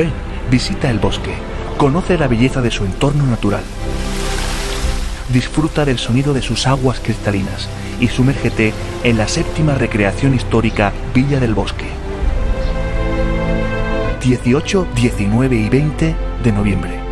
Ven, visita el bosque, conoce la belleza de su entorno natural. Disfruta del sonido de sus aguas cristalinas y sumérgete en la séptima recreación histórica Villa del Bosque. 18, 19 y 20 de noviembre.